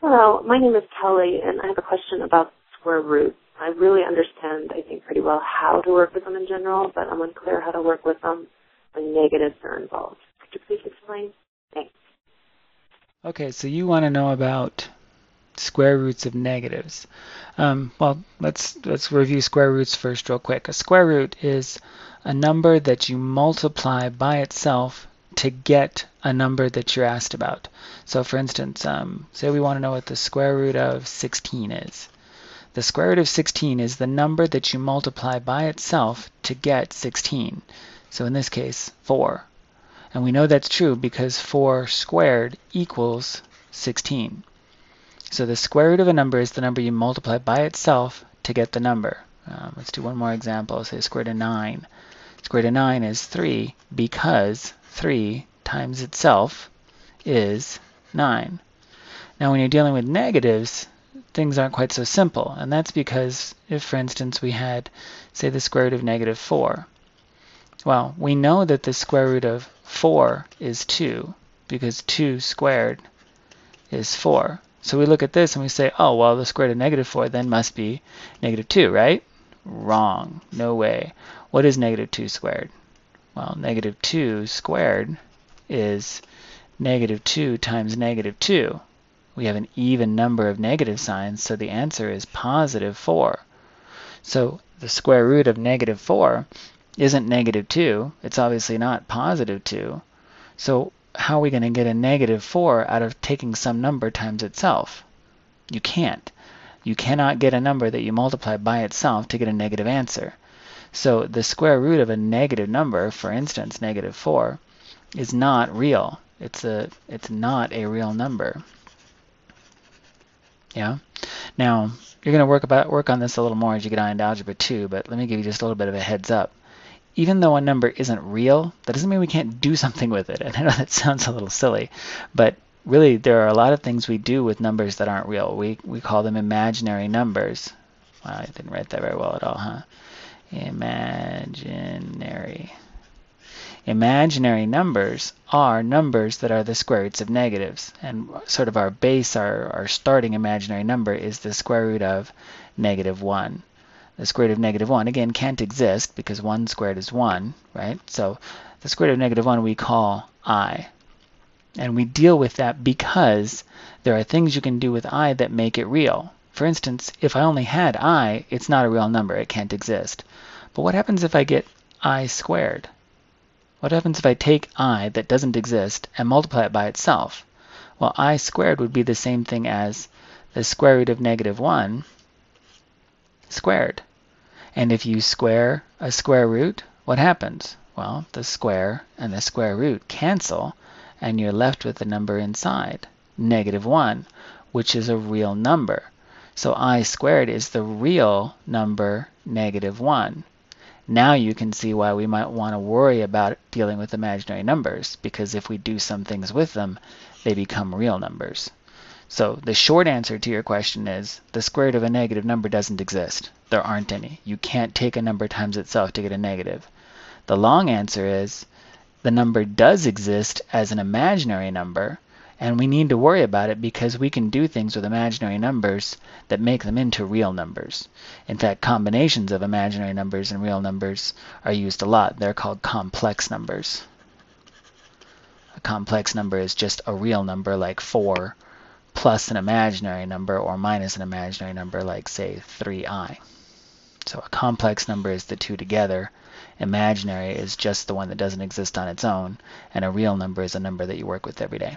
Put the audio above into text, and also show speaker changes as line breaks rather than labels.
Hello, my name is Kelly, and I have a question about square roots. I really understand, I think, pretty well how to work with them in general, but I'm unclear how to work with them when negatives are involved. Could you please explain? Thanks.
Okay, so you want to know about square roots of negatives. Um, well, let's let's review square roots first real quick. A square root is a number that you multiply by itself to get a number that you're asked about. So for instance, um, say we want to know what the square root of 16 is. The square root of 16 is the number that you multiply by itself to get 16. So in this case, 4. And we know that's true because 4 squared equals 16. So the square root of a number is the number you multiply by itself to get the number. Um, let's do one more example. Say square root of 9. Square root of 9 is 3 because 3 times itself is 9. Now when you're dealing with negatives, things aren't quite so simple. And that's because if, for instance, we had, say, the square root of negative 4. Well, we know that the square root of 4 is 2 because 2 squared is 4. So we look at this and we say, oh, well, the square root of negative 4 then must be negative 2, right? Wrong. No way. What is negative 2 squared? Well, negative 2 squared is negative 2 times negative 2. We have an even number of negative signs, so the answer is positive 4. So the square root of negative 4 isn't negative 2. It's obviously not positive 2. So how are we going to get a negative 4 out of taking some number times itself? You can't. You cannot get a number that you multiply by itself to get a negative answer. So the square root of a negative number, for instance, negative 4, is not real. It's a it's not a real number. Yeah. Now you're going to work about work on this a little more as you get on into algebra 2, but let me give you just a little bit of a heads up even though a number isn't real, that doesn't mean we can't do something with it. And I know that sounds a little silly, but really there are a lot of things we do with numbers that aren't real. We, we call them imaginary numbers. Wow, I didn't write that very well at all, huh? Imaginary. Imaginary numbers are numbers that are the square roots of negatives. And sort of our base, our, our starting imaginary number is the square root of negative 1 the square root of negative 1, again, can't exist because 1 squared is 1, right? So the square root of negative 1 we call i. And we deal with that because there are things you can do with i that make it real. For instance, if I only had i, it's not a real number. It can't exist. But what happens if I get i squared? What happens if I take i that doesn't exist and multiply it by itself? Well, i squared would be the same thing as the square root of negative 1 squared. And if you square a square root, what happens? Well, the square and the square root cancel, and you're left with the number inside, negative 1, which is a real number. So i squared is the real number negative 1. Now you can see why we might want to worry about dealing with imaginary numbers, because if we do some things with them, they become real numbers. So the short answer to your question is the square root of a negative number doesn't exist. There aren't any. You can't take a number times itself to get a negative. The long answer is the number does exist as an imaginary number, and we need to worry about it because we can do things with imaginary numbers that make them into real numbers. In fact, combinations of imaginary numbers and real numbers are used a lot. They're called complex numbers. A complex number is just a real number like 4 plus an imaginary number or minus an imaginary number like say 3i. So a complex number is the two together. Imaginary is just the one that doesn't exist on its own. And a real number is a number that you work with every day.